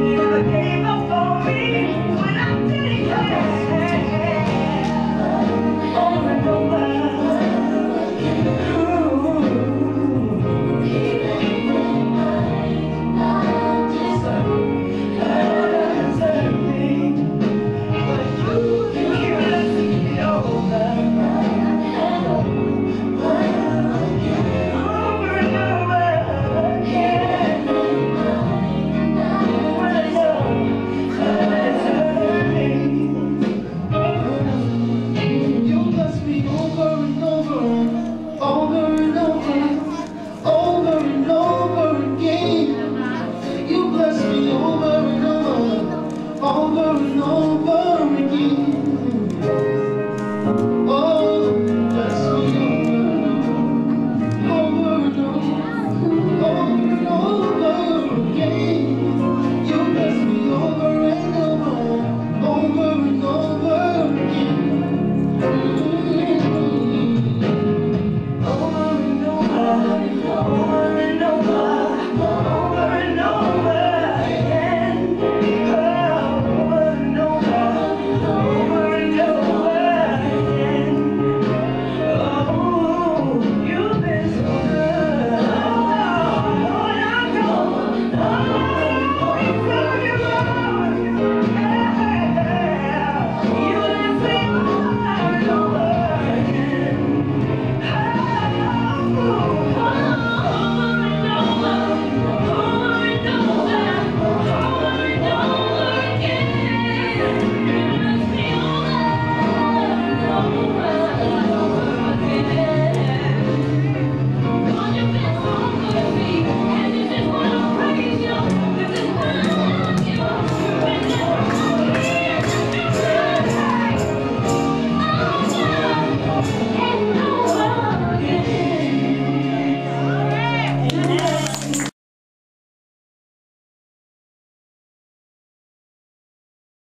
need of a day. Oh.